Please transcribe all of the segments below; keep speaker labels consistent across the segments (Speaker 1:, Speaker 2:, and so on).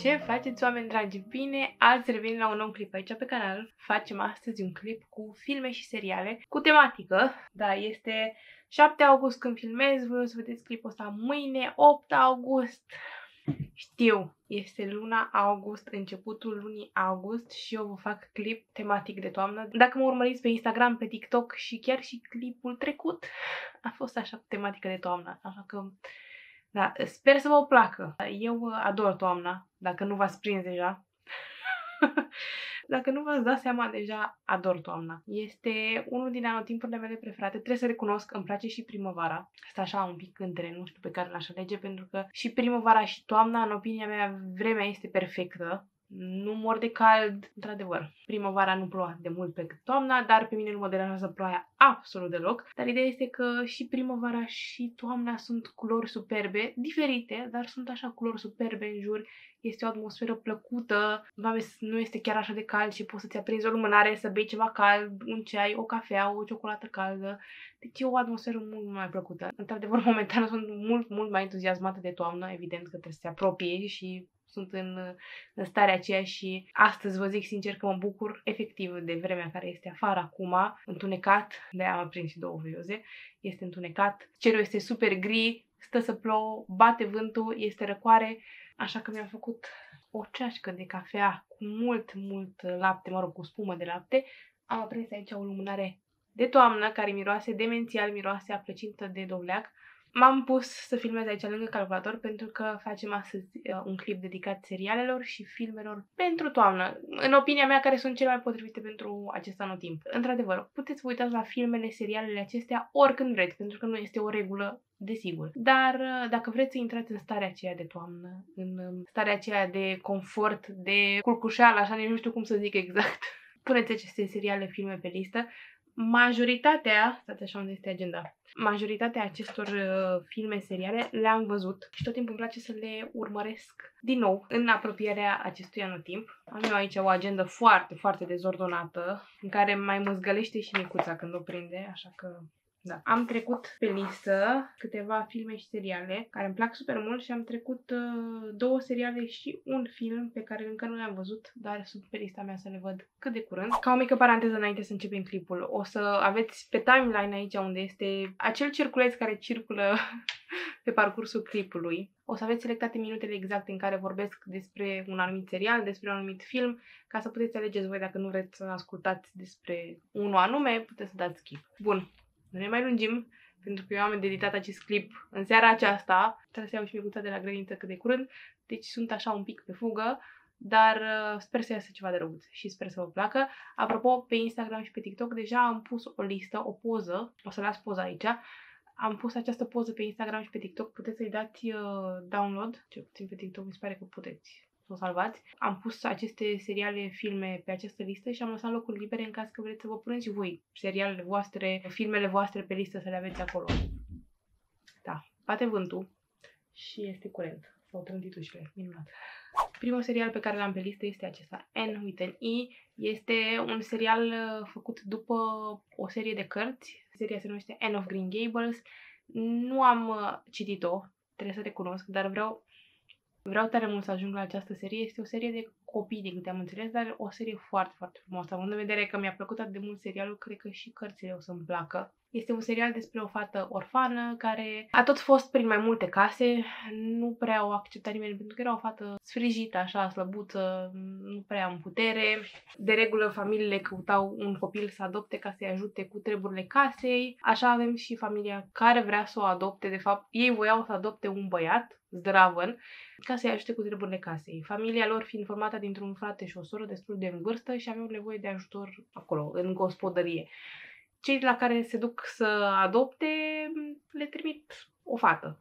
Speaker 1: Ce faceți, oameni dragi? Bine, ați revenit la un nou clip aici pe canal. Facem astăzi un clip cu filme și seriale cu tematică. Da, este 7 august când filmez, voi o să vedeți clipul ăsta mâine, 8 august. Știu, este luna august, începutul lunii august și eu vă fac clip tematic de toamnă. Dacă mă urmăriți pe Instagram, pe TikTok și chiar și clipul trecut a fost așa tematică de toamnă, așa că da, sper să vă placă. Eu ador toamna, dacă nu v-ați prins deja. Dacă nu v-ați dat seama, deja ador toamna. Este unul din anotimpurile mele preferate. Trebuie să recunosc, îmi place și primăvara. Asta așa un pic între, nu știu pe care l-aș alege, pentru că și primăvara și toamna, în opinia mea, vremea este perfectă. Nu mor de cald, într-adevăr. Primăvara nu ploua de mult pe cât toamna, dar pe mine nu mă deranjează ploaia absolut deloc. Dar ideea este că și primăvara și toamna sunt culori superbe, diferite, dar sunt așa culori superbe în jur este o atmosferă plăcută, nu este chiar așa de cald și poți să-ți aprinzi o lumânare, să bei ceva cald, un ceai, o cafea, o ciocolată caldă. Deci e o atmosferă mult mai plăcută. Într-adevăr, momentan sunt mult, mult mai entuziasmată de toamnă, evident că trebuie să se apropie și sunt în, în starea aceea și astăzi vă zic sincer că mă bucur efectiv de vremea care este afară acum, întunecat, de am aprins și două vioze, este întunecat, cerul este super gri, stă să plouă, bate vântul, este răcoare, Așa că mi-am făcut o ceașcă de cafea cu mult, mult lapte, mă rog, cu spumă de lapte. Am aprins aici o lumânare de toamnă care miroase demențial, miroase a plăcintă de dovleac. M-am pus să filmez aici lângă calculator pentru că facem astăzi uh, un clip dedicat serialelor și filmelor pentru toamnă. În opinia mea, care sunt cele mai potrivite pentru acest anotimp. Într-adevăr, puteți vă uitați la filmele, serialele acestea oricând vreți, pentru că nu este o regulă desigur. Dar uh, dacă vreți să intrați în starea aceea de toamnă, în um, starea aceea de confort, de culcușeală, așa, nu știu cum să zic exact, puneți aceste seriale, filme pe listă Majoritatea, stați așa unde este agenda, majoritatea acestor uh, filme, seriale le-am văzut și tot timpul îmi place să le urmăresc din nou în apropierea acestui anotimp. Am eu aici o agendă foarte, foarte dezordonată în care mai măzgălește și micuța când o prinde, așa că da. Am trecut pe listă câteva filme și seriale care îmi plac super mult și am trecut uh, două seriale și un film pe care încă nu le-am văzut, dar sunt pe lista mea să le văd cât de curând. Ca o mică paranteză înainte să începem clipul, o să aveți pe timeline aici unde este acel circuleț care circulă pe parcursul clipului. O să aveți selectate minutele exacte în care vorbesc despre un anumit serial, despre un anumit film, ca să puteți alegeți voi dacă nu vreți să ascultați despre unul anume, puteți să dați skip. Bun, nu ne mai lungim, pentru că eu am editat acest clip în seara aceasta. Trebuie să iau și micuța de la grădiniță cât de curând, deci sunt așa un pic pe fugă, dar uh, sper să iasă ceva de răuț și sper să vă placă. Apropo, pe Instagram și pe TikTok deja am pus o listă, o poză, o să las poza aici, am pus această poză pe Instagram și pe TikTok, puteți să-i dați uh, download, cel puțin pe TikTok mi se pare că puteți să o salvați. Am pus aceste seriale, filme pe această listă și am lăsat locuri libere în caz că vreți să vă puneți și voi serialele voastre, filmele voastre pe listă să le aveți acolo. Da, bate vântul și este curent. S-au trântit ușile. Minunat. Primul serial pe care l-am pe listă este acesta, N with an E. Este un serial uh, făcut după o serie de cărți. Seria se numește N of Green Gables. Nu am uh, citit-o, trebuie să recunosc, dar vreau Vreau tare mult să ajung la această serie. Este o serie de copii, din câte am înțeles, dar o serie foarte, foarte frumoasă. Având în vedere că mi-a plăcut atât de mult serialul, cred că și cărțile o să-mi placă. Este un serial despre o fată orfană care a tot fost prin mai multe case, nu prea o accepta nimeni pentru că era o fată sfrijită, așa, slăbuță, nu prea în putere. De regulă, familiile căutau un copil să adopte ca să-i ajute cu treburile casei. Așa avem și familia care vrea să o adopte. De fapt, ei voiau să adopte un băiat, zdravăn, ca să-i ajute cu treburile casei. Familia lor fiind formată dintr-un frate și o soră destul de în vârstă și aveau nevoie de ajutor acolo, în gospodărie. Cei la care se duc să adopte le trimit o fată.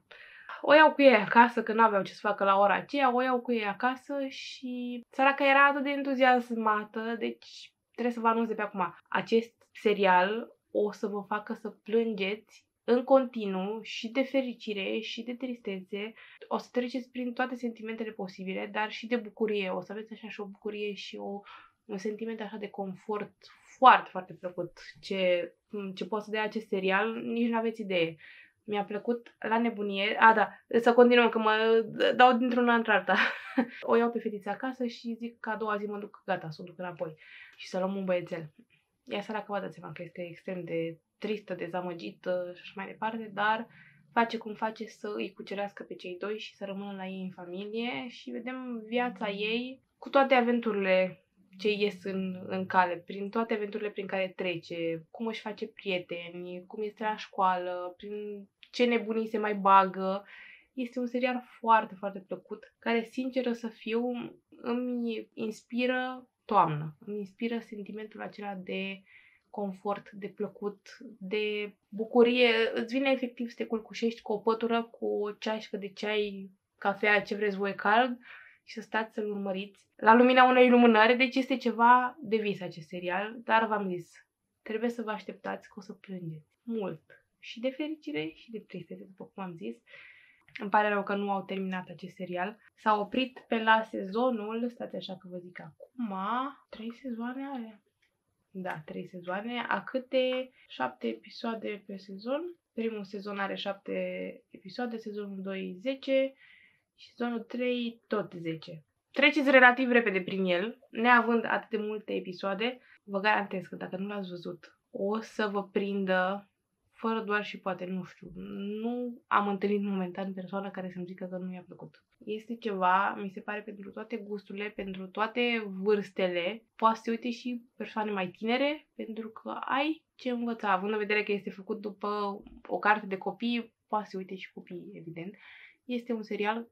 Speaker 1: O iau cu ei acasă, că nu aveau ce să facă la ora aceea, o iau cu ei acasă și săraca era atât de entuziasmată, deci trebuie să vă anunț de pe acum. Acest serial o să vă facă să plângeți în continuu și de fericire și de tristețe. O să treceți prin toate sentimentele posibile, dar și de bucurie. O să aveți așa și o bucurie și o, un sentiment așa de confort foarte, foarte plăcut. Ce, ce poate să dea acest serial, nici nu aveți idee. Mi-a plăcut la nebunie. A, da, să continuăm, că mă dau dintr-una într-alta. o iau pe fetița acasă și zic că a doua zi mă duc, gata, să o duc înapoi și să luăm un băiețel. Ea s-a vă dați seama că este extrem de tristă, dezamăgită și așa mai departe, dar face cum face să îi cucerească pe cei doi și să rămână la ei în familie și vedem viața ei cu toate aventurile ce ies în, în cale, prin toate aventurile prin care trece, cum își face prieteni, cum este la școală, prin ce nebunii se mai bagă. Este un serial foarte, foarte plăcut, care, sinceră să fiu, îmi inspiră toamnă. Îmi inspiră sentimentul acela de confort, de plăcut, de bucurie. Îți vine efectiv să te culcușești cu o pătură, cu o ceașcă de ceai, cafea, ce vreți voi cald și să stați să-l urmăriți la lumina unei lumânări. Deci este ceva de vis acest serial, dar v-am zis, trebuie să vă așteptați că o să plângeți mult. Și de fericire și de tristețe, după cum am zis. Îmi pare rău că nu au terminat acest serial. S-a oprit pe la sezonul, stați așa că vă zic acum, trei sezoane are. Da, trei sezoane, a câte șapte episoade pe sezon. Primul sezon are șapte episoade, sezonul 2 10 și sezonul 3 tot 10. Treceți relativ repede prin el, neavând atât de multe episoade, vă garantez că dacă nu l-ați văzut, o să vă prindă fără doar și poate, nu știu, nu am întâlnit momentan persoană care să-mi zică că nu mi-a plăcut. Este ceva, mi se pare, pentru toate gusturile, pentru toate vârstele, poate să uite și persoane mai tinere, pentru că ai ce învăța, având în vedere că este făcut după o carte de copii, poate să uite și copii, evident. Este un serial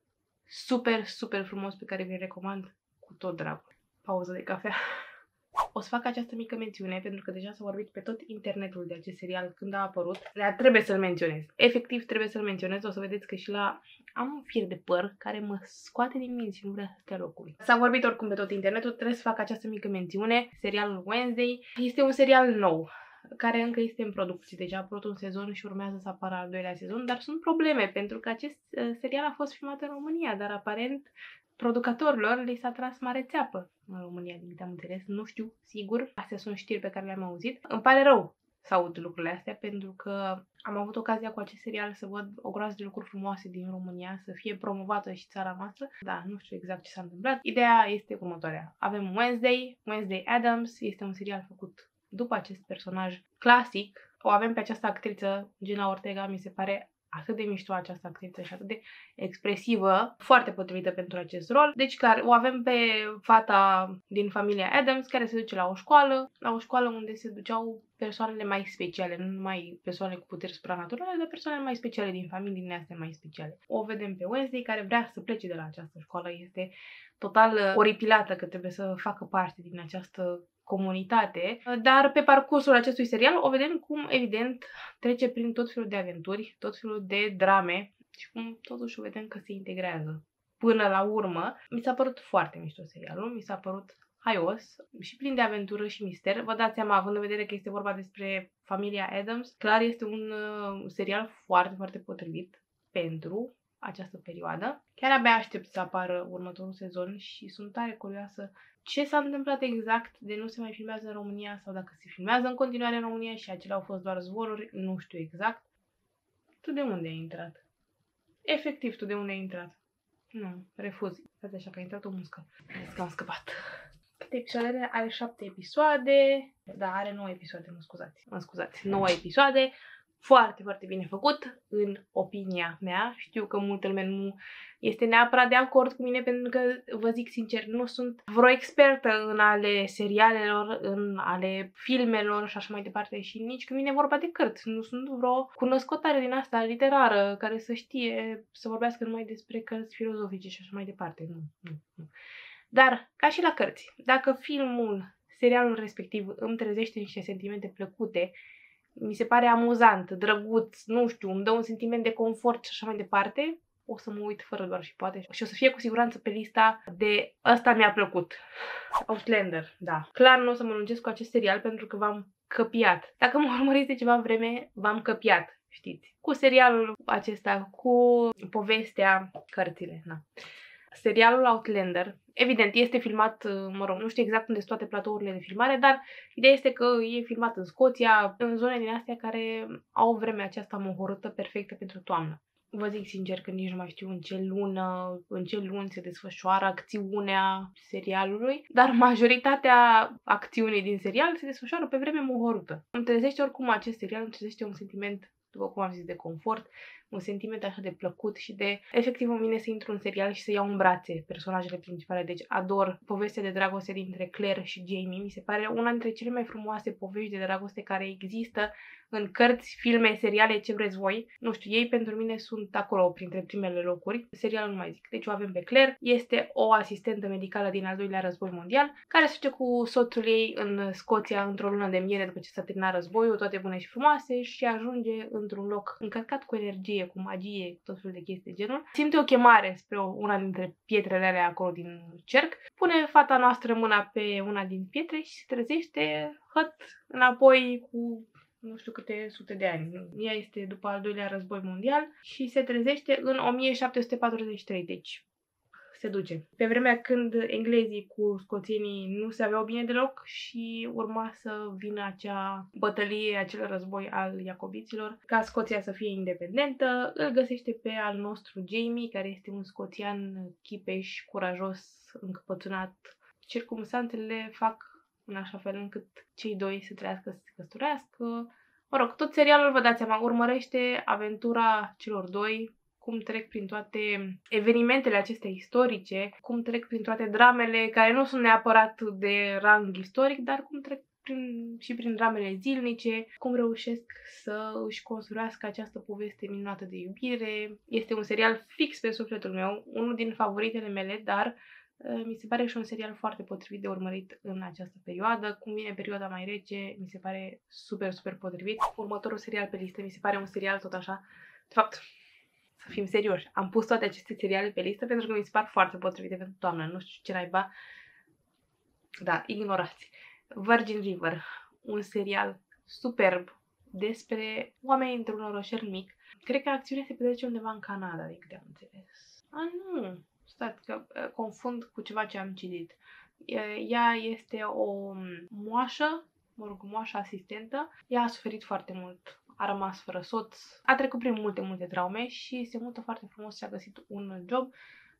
Speaker 1: super, super frumos pe care vi-l recomand cu tot dragul. Pauză de cafea. O să fac această mică mențiune pentru că deja s-a vorbit pe tot internetul de acest serial când a apărut. Dar trebuie să-l menționez. Efectiv trebuie să-l menționez. O să vedeți că și la... Am un fir de păr care mă scoate din minți și nu vrea să stea locului. S-a vorbit oricum pe tot internetul. Trebuie să fac această mică mențiune. Serialul Wednesday este un serial nou care încă este în producție. Deja a apărut un sezon și urmează să apară al doilea sezon, dar sunt probleme pentru că acest uh, serial a fost filmat în România, dar aparent producătorilor li s-a tras mare țeapă în România, din câte am înțeles. Nu știu, sigur. Astea sunt știri pe care le-am auzit. Îmi pare rău să aud lucrurile astea pentru că am avut ocazia cu acest serial să văd o groază de lucruri frumoase din România, să fie promovată și țara noastră. Da, nu știu exact ce s-a întâmplat. Ideea este următoarea. Avem Wednesday, Wednesday Adams, este un serial făcut după acest personaj clasic. O avem pe această actriță, Gina Ortega, mi se pare atât de mișto această actriță și atât de expresivă, foarte potrivită pentru acest rol. Deci care o avem pe fata din familia Adams care se duce la o școală, la o școală unde se duceau persoanele mai speciale, nu numai persoane cu puteri supranaturale, dar persoanele mai speciale din familiile astea mai speciale. O vedem pe Wednesday care vrea să plece de la această școală, este total oripilată că trebuie să facă parte din această comunitate, dar pe parcursul acestui serial o vedem cum, evident, trece prin tot felul de aventuri, tot felul de drame și cum totuși o vedem că se integrează. Până la urmă, mi s-a părut foarte mișto serialul, mi s-a părut haios și plin de aventură și mister. Vă dați seama, având în vedere că este vorba despre familia Adams, clar este un uh, serial foarte, foarte potrivit pentru această perioadă. Chiar abia aștept să apară următorul sezon și sunt tare curioasă ce s-a întâmplat exact de nu se mai filmează în România sau dacă se filmează în continuare în România și acelea au fost doar zvoruri, nu știu exact. Tu de unde ai intrat? Efectiv, tu de unde ai intrat? Nu, refuz. Stați așa că a intrat o muscă. Vedeți că am scăpat. Câte episoade are? șapte episoade. Da, are nouă episoade, mă scuzați. Mă scuzați. Nouă episoade foarte, foarte bine făcut, în opinia mea. Știu că multă lume nu este neapărat de acord cu mine pentru că, vă zic sincer, nu sunt vreo expertă în ale serialelor, în ale filmelor și așa mai departe și nici când vine vorba de cărți. Nu sunt vreo cunoscotare din asta literară care să știe să vorbească numai despre cărți filozofice și așa mai departe. Nu, nu, nu. Dar, ca și la cărți, dacă filmul, serialul respectiv îmi trezește niște sentimente plăcute mi se pare amuzant, drăguț, nu știu, îmi dă un sentiment de confort și așa mai departe, o să mă uit fără doar și poate și o să fie cu siguranță pe lista de ăsta mi-a plăcut. Outlander, da. Clar nu o să mă lungesc cu acest serial pentru că v-am căpiat. Dacă mă urmăriți de ceva vreme, v-am căpiat, știți. Cu serialul acesta, cu povestea, cărțile, na. Serialul Outlander, evident, este filmat, mă rog, nu știu exact unde sunt toate platourile de filmare, dar ideea este că e filmat în Scoția, în zone din astea care au vremea aceasta mohorâtă perfectă pentru toamnă. Vă zic sincer că nici nu mai știu în ce lună, în ce luni se desfășoară acțiunea serialului, dar majoritatea acțiunii din serial se desfășoară pe vreme mohorâtă. Îmi trezește oricum acest serial, îmi trezește un sentiment după cum am zis, de confort, un sentiment așa de plăcut și de efectiv în mine să intru în serial și să iau în brațe personajele principale. Deci ador povestea de dragoste dintre Claire și Jamie. Mi se pare una dintre cele mai frumoase povești de dragoste care există în cărți, filme, seriale, ce vreți voi. Nu știu, ei pentru mine sunt acolo printre primele locuri. Serialul nu mai zic. Deci o avem pe Claire. Este o asistentă medicală din al doilea război mondial care se duce cu soțul ei în Scoția într-o lună de miere după ce s-a terminat războiul, toate bune și frumoase și ajunge într-un loc încărcat cu energie, cu magie, tot felul de chestii de genul. Simte o chemare spre una dintre pietrele alea acolo din cerc. Pune fata noastră mâna pe una din pietre și se trezește hăt înapoi cu nu știu câte sute de ani. Ea este după al doilea război mondial și se trezește în 1743, deci se duce. Pe vremea când englezii cu scoțienii nu se aveau bine deloc și urma să vină acea bătălie, acel război al iacobiților, ca Scoția să fie independentă, îl găsește pe al nostru Jamie, care este un scoțian chipeș, curajos, încăpățânat. Circumstanțele fac în așa fel încât cei doi să trăiască să se căsătorească. Mă rog, tot serialul, vă dați seama, urmărește aventura celor doi, cum trec prin toate evenimentele acestea istorice, cum trec prin toate dramele care nu sunt neapărat de rang istoric, dar cum trec prin, și prin dramele zilnice, cum reușesc să își construiască această poveste minunată de iubire. Este un serial fix pe sufletul meu, unul din favoritele mele, dar uh, mi se pare și un serial foarte potrivit de urmărit în această perioadă. Cum vine perioada mai rece, mi se pare super, super potrivit. Următorul serial pe listă mi se pare un serial tot așa. De fapt, să fim serioși. Am pus toate aceste seriale pe listă pentru că mi se par foarte potrivite pentru toamnă. Nu știu ce naiba. Da, ignorați. Virgin River, un serial superb despre oameni într-un orășel mic. Cred că acțiunea se petrece undeva în Canada, de câte am înțeles. A, nu, stați că uh, confund cu ceva ce am citit. Ea este o moașă, mă rog, moașă asistentă. Ea a suferit foarte mult a rămas fără soț, a trecut prin multe, multe traume și se mută foarte frumos și a găsit un job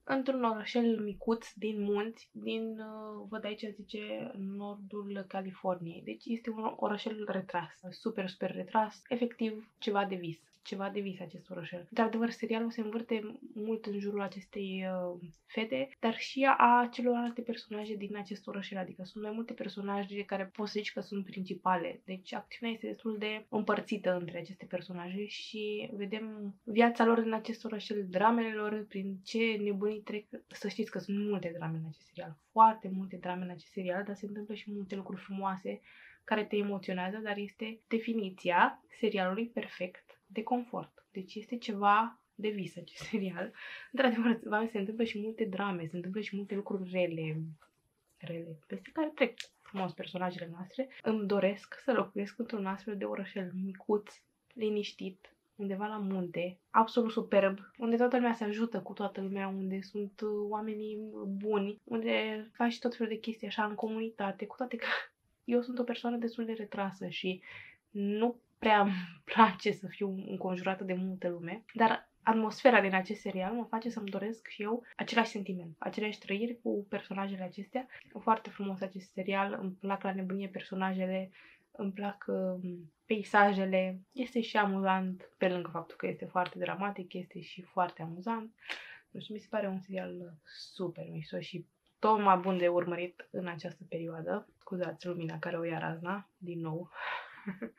Speaker 1: într-un orășel micuț din munți, din, uh, văd aici zice, nordul Californiei. Deci este un orășel retras, super, super retras, efectiv ceva de vis ceva de vis acest orășel. Într-adevăr, serialul se învârte mult în jurul acestei uh, fete, dar și a celorlalte personaje din acest orășel, adică sunt mai multe personaje care poți să zici că sunt principale. Deci acțiunea este destul de împărțită între aceste personaje și vedem viața lor în acest orășel, dramele lor, prin ce nebunii trec. Să știți că sunt multe drame în acest serial, foarte multe drame în acest serial, dar se întâmplă și multe lucruri frumoase care te emoționează, dar este definiția serialului perfect de confort. Deci este ceva de vis acest serial. Într-adevăr, se întâmplă și multe drame, se întâmplă și multe lucruri rele, rele, peste care trec frumos personajele noastre. Îmi doresc să locuiesc într-un astfel de orășel micuț, liniștit, undeva la munte, absolut superb, unde toată lumea se ajută cu toată lumea, unde sunt oamenii buni, unde faci tot felul de chestii așa în comunitate, cu toate că eu sunt o persoană destul de retrasă și nu prea îmi place să fiu înconjurată de multă lume, dar atmosfera din acest serial mă face să-mi doresc și eu același sentiment, aceleași trăiri cu personajele acestea. Foarte frumos acest serial, îmi plac la nebunie personajele, îmi plac uh, peisajele, este și amuzant, pe lângă faptul că este foarte dramatic, este și foarte amuzant. Nu știu, mi se pare un serial super mișto și tot mai bun de urmărit în această perioadă. Scuzați lumina care o ia razna, din nou.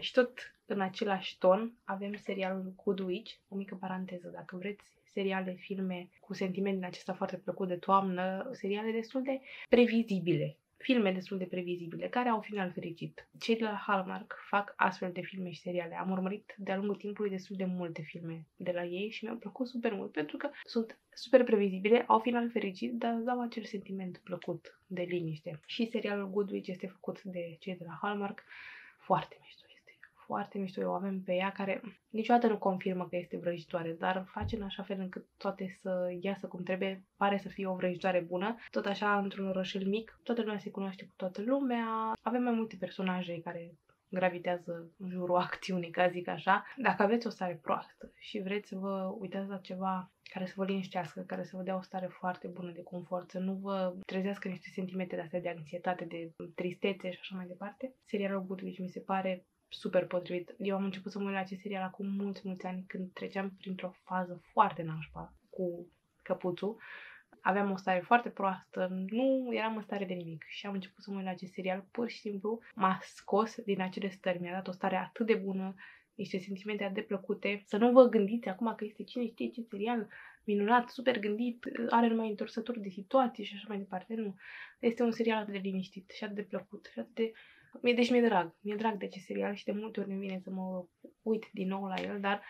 Speaker 1: Și tot în același ton avem serialul Good Witch, o mică paranteză, dacă vreți seriale, filme cu sentiment din acesta foarte plăcut de toamnă, seriale destul de previzibile, filme destul de previzibile, care au final fericit. Cei de la Hallmark fac astfel de filme și seriale. Am urmărit de-a lungul timpului destul de multe filme de la ei și mi-au plăcut super mult pentru că sunt super previzibile, au final fericit, dar dau acel sentiment plăcut de liniște. Și serialul Good Witch este făcut de cei de la Hallmark foarte mișto foarte mișto. Eu avem pe ea care niciodată nu confirmă că este vrăjitoare, dar face în așa fel încât toate să iasă cum trebuie. Pare să fie o vrăjitoare bună. Tot așa, într-un orășel mic, toată lumea se cunoaște cu toată lumea. Avem mai multe personaje care gravitează în jurul acțiunii, ca zic așa. Dacă aveți o stare proastă și vreți să vă uitați la ceva care să vă liniștească, care să vă dea o stare foarte bună de confort, să nu vă trezească niște sentimente de astea de anxietate, de tristețe și așa mai departe, serialul Good Witch mi se pare super potrivit. Eu am început să mă uit la acest serial acum mulți, mulți ani când treceam printr-o fază foarte nașpa cu căpuțul aveam o stare foarte proastă, nu eram în stare de nimic și am început să mă uit la acest serial, pur și simplu m-a scos din acele stări, mi-a dat o stare atât de bună, niște sentimente atât de plăcute, să nu vă gândiți acum că este cine știe ce serial minunat, super gândit, are numai întorsături de situații și așa mai departe, nu. Este un serial atât de liniștit și atât de plăcut și atât de... Deci mi-e drag, mi-e drag de acest serial și de multe ori mi vine să mă uit din nou la el, dar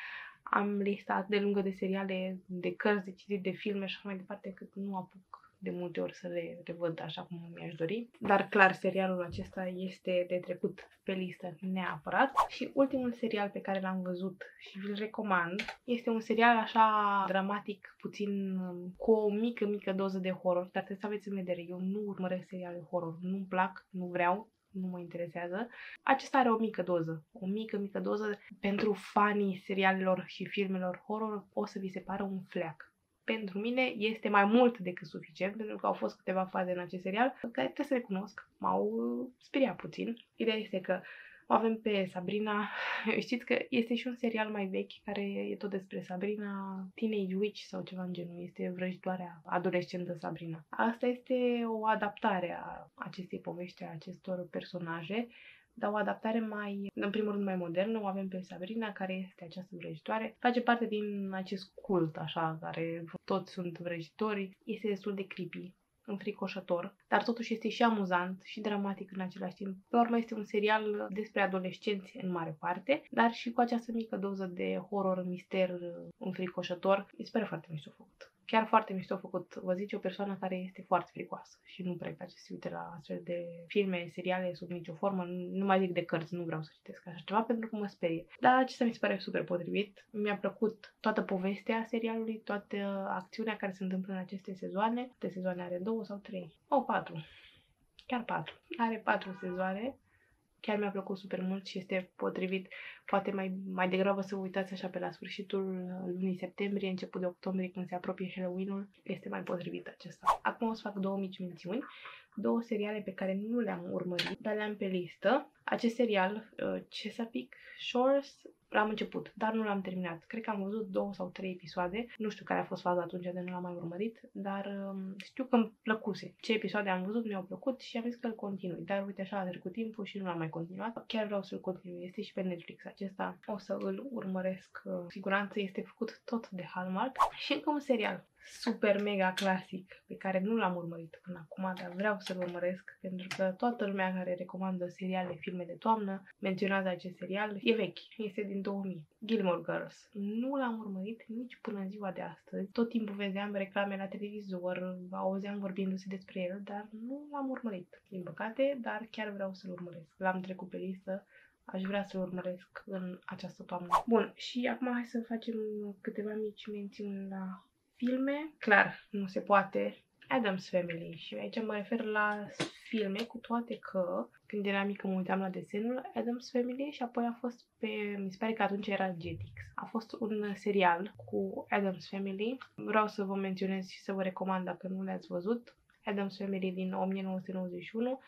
Speaker 1: am lista atât de lungă de seriale, de cărți, de citit, de filme și așa mai departe, cât nu apuc de multe ori să le revăd așa cum mi-aș dori. Dar clar, serialul acesta este de trecut pe listă neapărat. Și ultimul serial pe care l-am văzut și vi-l recomand este un serial așa dramatic, puțin cu o mică, mică doză de horror, dar trebuie să aveți în vedere, eu nu urmăresc seriale horror, nu-mi plac, nu vreau, nu mă interesează. Acesta are o mică doză, o mică, mică doză pentru fanii serialelor și filmelor horror o să vi se pară un fleac. Pentru mine este mai mult decât suficient, pentru că au fost câteva faze în acest serial care trebuie să recunosc, m-au speriat puțin. Ideea este că o avem pe Sabrina. Știți că este și un serial mai vechi care e tot despre Sabrina, Teenage Witch sau ceva în genul. Este vrăjitoarea adolescentă Sabrina. Asta este o adaptare a acestei povești, a acestor personaje dar o adaptare mai, în primul rând, mai modernă. O avem pe Sabrina, care este această vrăjitoare. Face parte din acest cult, așa, care toți sunt vrăjitori. Este destul de creepy înfricoșător, dar totuși este și amuzant și dramatic în același timp. Pe urmă este un serial despre adolescenți în mare parte, dar și cu această mică doză de horror, mister înfricoșător. Mi se pare foarte mișto făcut chiar foarte mișto făcut. Vă zice o persoană care este foarte fricoasă și nu prea place să se uite la astfel de filme, seriale sub nicio formă. Nu mai zic de cărți, nu vreau să citesc așa ceva pentru că mă sperie. Dar acesta mi se pare super potrivit. Mi-a plăcut toată povestea serialului, toată acțiunea care se întâmplă în aceste sezoane. De sezoane are două sau trei? O, patru. Chiar patru. Are patru sezoane chiar mi-a plăcut super mult și este potrivit poate mai, mai degrabă să vă uitați așa pe la sfârșitul lunii septembrie, început de octombrie, când se apropie Halloween-ul, este mai potrivit acesta. Acum o să fac două mici mențiuni, două seriale pe care nu le-am urmărit, dar le-am pe listă. Acest serial, uh, Chesapeake Shores, L-am început, dar nu l-am terminat. Cred că am văzut două sau trei episoade. Nu știu care a fost faza atunci de nu l-am mai urmărit, dar um, știu că îmi plăcuse. Ce episoade am văzut mi-au plăcut și am zis că îl continui. Dar uite așa a trecut timpul și nu l-am mai continuat. Chiar vreau să-l continui. Este și pe Netflix acesta. O să îl urmăresc. Siguranță este făcut tot de Hallmark. Și încă un serial super mega clasic pe care nu l-am urmărit până acum, dar vreau să-l urmăresc pentru că toată lumea care recomandă seriale, filme de toamnă menționează acest serial. E vechi, este din 2000. Gilmore Girls. Nu l-am urmărit nici până în ziua de astăzi. Tot timpul vedeam reclame la televizor, auzeam vorbindu-se despre el, dar nu l-am urmărit, din păcate, dar chiar vreau să-l urmăresc. L-am trecut pe listă aș vrea să urmăresc în această toamnă. Bun, și acum hai să facem câteva mici mențiuni la filme, clar, nu se poate. Adams Family și aici mă refer la filme, cu toate că când eram mică mă uitam la desenul Adams Family și apoi a fost pe, mi se pare că atunci era Jetix. A fost un serial cu Adams Family. Vreau să vă menționez și să vă recomand dacă nu le-ați văzut. Adams Family din 1991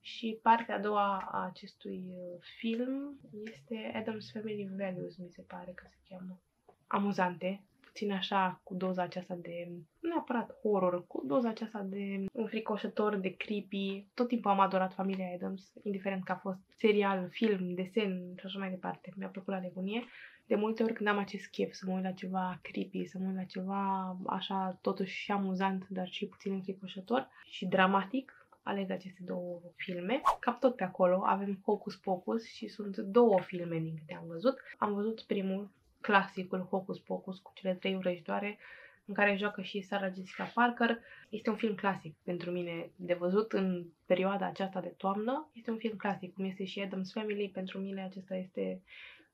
Speaker 1: și partea a doua a acestui uh, film este Adams Family Values, mi se pare că se cheamă. Amuzante, puțin așa cu doza aceasta de, nu neapărat horror, cu doza aceasta de înfricoșător, de creepy. Tot timpul am adorat familia Adams, indiferent că a fost serial, film, desen și așa mai departe. Mi-a plăcut la nebunie. De multe ori când am acest chef să mă uit la ceva creepy, să mă uit la ceva așa totuși și amuzant, dar și puțin înfricoșător și dramatic, aleg aceste două filme. Cap tot pe acolo avem Hocus Pocus și sunt două filme din câte am văzut. Am văzut primul, clasicul Hocus Pocus cu cele trei vrăjitoare, în care joacă și Sarah Jessica Parker. Este un film clasic pentru mine de văzut în perioada aceasta de toamnă. Este un film clasic, cum este și Adam's Family. Pentru mine acesta este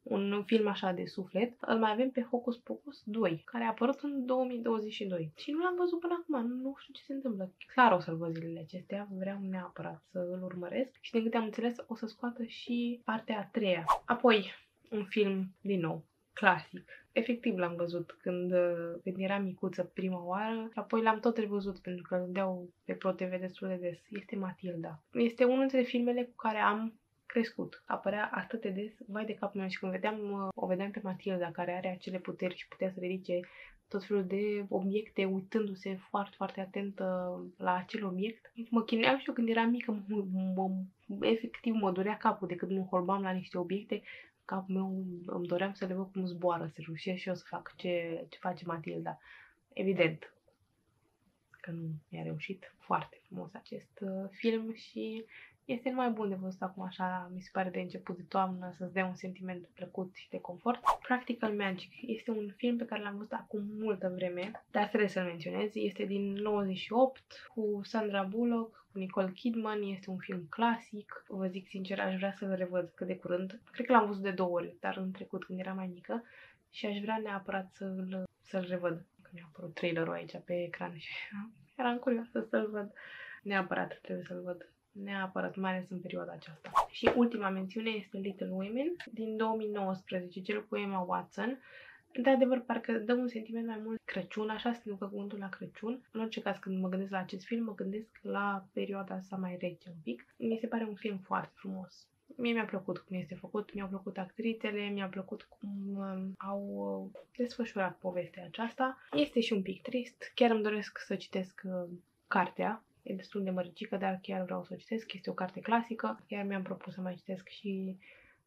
Speaker 1: un film așa de suflet. Îl mai avem pe Hocus Pocus 2, care a apărut în 2022. Și nu l-am văzut până acum, nu știu ce se întâmplă. Clar o să-l văd zilele acestea, vreau neapărat să îl urmăresc. Și din câte am înțeles, o să scoată și partea a treia. Apoi, un film, din nou, clasic. Efectiv l-am văzut când, când eram micuță prima oară și apoi l-am tot revăzut pentru că îl deau pe ProTV destul de des. Este Matilda. Este unul dintre filmele cu care am crescut. Apărea atât de des, vai de capul meu și când vedeam, o vedeam pe Matilda care are acele puteri și putea să ridice tot felul de obiecte, uitându-se foarte, foarte atentă la acel obiect. Mă chineam și eu când eram mică, mă, mă, efectiv mă durea capul de când mă holbam la niște obiecte, capul meu îmi doream să le văd cum zboară, să reușesc și eu să fac ce, ce face Matilda. Evident că nu mi-a reușit foarte frumos acest uh, film și este mai bun de văzut acum așa, mi se pare de început de toamnă, să-ți dea un sentiment plăcut și de confort. Practical Magic este un film pe care l-am văzut acum multă vreme, dar trebuie să-l menționez. Este din 98 cu Sandra Bullock, cu Nicole Kidman, este un film clasic. Vă zic sincer, aș vrea să-l revăd cât de curând. Cred că l-am văzut de două ori, dar în trecut când eram mai mică și aș vrea neapărat să-l, să-l revăd. Că mi-a apărut trailerul aici pe ecran și eram curioasă să-l văd. Neapărat trebuie să-l văd neapărat, mai ales în perioada aceasta. Și ultima mențiune este Little Women din 2019, cel cu Emma Watson. Într-adevăr, parcă dă un sentiment mai mult Crăciun, așa se ducă cuvântul la Crăciun. În orice caz, când mă gândesc la acest film, mă gândesc la perioada asta mai rece un pic. Mi se pare un film foarte frumos. Mie mi-a plăcut cum este făcut, mi-au plăcut actrițele, mi-a plăcut cum um, au uh, desfășurat povestea aceasta. Este și un pic trist, chiar îmi doresc să citesc uh, cartea E destul de măricică, dar chiar vreau să o citesc. Este o carte clasică. Chiar mi-am propus să mai citesc și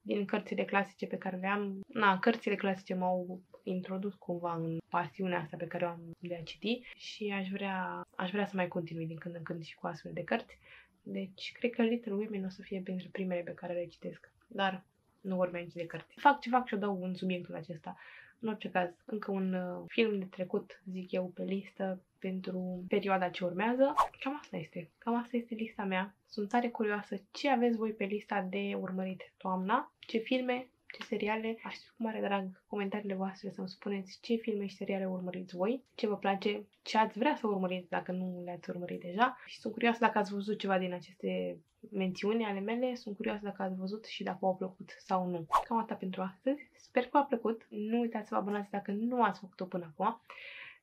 Speaker 1: din cărțile clasice pe care le am. Na, cărțile clasice m-au introdus cumva în pasiunea asta pe care o am de a citi și aș vrea, aș vrea să mai continui din când în când și cu astfel de cărți. Deci, cred că Little Women o să fie printre primele pe care le citesc. Dar nu vorbim aici de cărți. Fac ce fac și o dau în subiectul acesta. În orice caz, încă un uh, film de trecut, zic eu, pe listă pentru perioada ce urmează. Cam asta este. Cam asta este lista mea. Sunt tare curioasă ce aveți voi pe lista de urmărit toamna, ce filme, ce seriale. Aștept cu mare drag comentariile voastre să-mi spuneți ce filme și seriale urmăriți voi, ce vă place, ce ați vrea să urmăriți dacă nu le-ați urmărit deja. Și sunt curioasă dacă ați văzut ceva din aceste mențiuni ale mele. Sunt curioasă dacă ați văzut și dacă v-au plăcut sau nu. Cam asta pentru astăzi. Sper că v-a plăcut. Nu uitați să vă abonați dacă nu ați făcut-o până acum.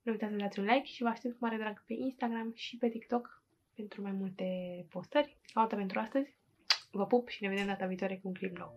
Speaker 1: Nu uitați să dați un like și vă aștept cu mare drag pe Instagram și pe TikTok pentru mai multe postări. Cam atât pentru astăzi. Vă pup și ne vedem data viitoare cu un clip nou.